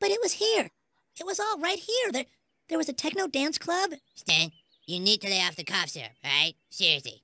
But it was here. It was all right here. There, there was a techno dance club. Stan, you need to lay off the cough syrup, alright? Seriously.